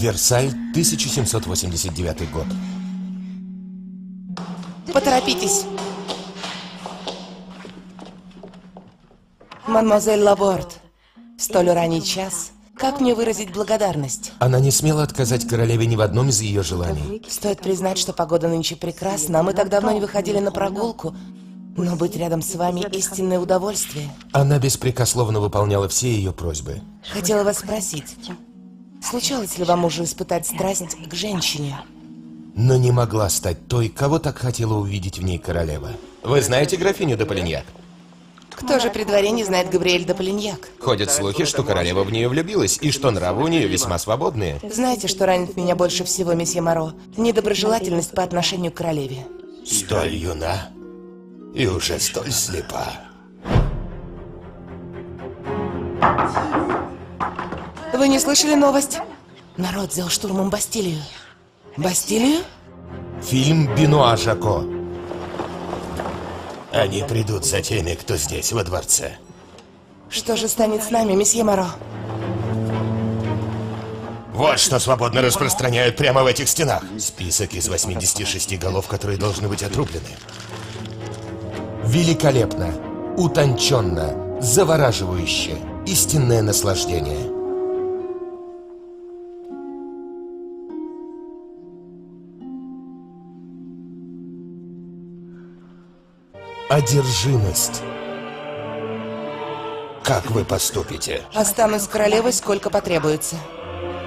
Версаль, 1789 год. Поторопитесь. Мадемуазель Лаборд, столь ранний час, как мне выразить благодарность? Она не смела отказать королеве ни в одном из ее желаний. Стоит признать, что погода нынче прекрасна, а мы так давно не выходили на прогулку. Но быть рядом с вами истинное удовольствие. Она беспрекословно выполняла все ее просьбы. Хотела вас спросить, случалось ли вам уже испытать страсть к женщине? Но не могла стать той, кого так хотела увидеть в ней королева. Вы знаете графиню де Полиньяк? Кто же при дворе не знает Габриэль де Полиньяк? Ходят слухи, что королева в нее влюбилась, и что нравы у нее весьма свободные. Знаете, что ранит меня больше всего, месье Моро? Недоброжелательность по отношению к королеве. Столь юна и уже столь слепа. Вы не слышали новость? Народ взял штурмом Бастилию. Бастилию? Фильм Бенуа Жако. Они придут за теми, кто здесь, во дворце. Что же станет с нами, месье Моро? Вот что свободно распространяют прямо в этих стенах. Список из 86 голов, которые должны быть отрублены. Великолепно, утонченно, завораживающе, истинное наслаждение. Одержимость. Как вы поступите? Останусь королевой, сколько потребуется.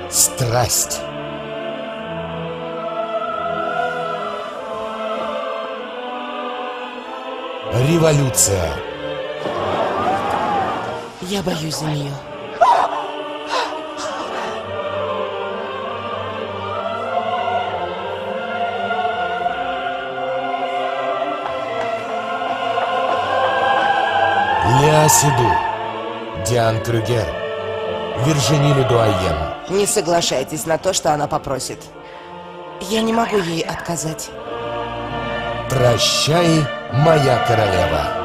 Страсть. Революция. Я боюсь за нее. Леа Седу. Диан Крюгер. Виржини Ледуайен. Не соглашайтесь на то, что она попросит. Я не могу ей отказать. Прощай, моя королева.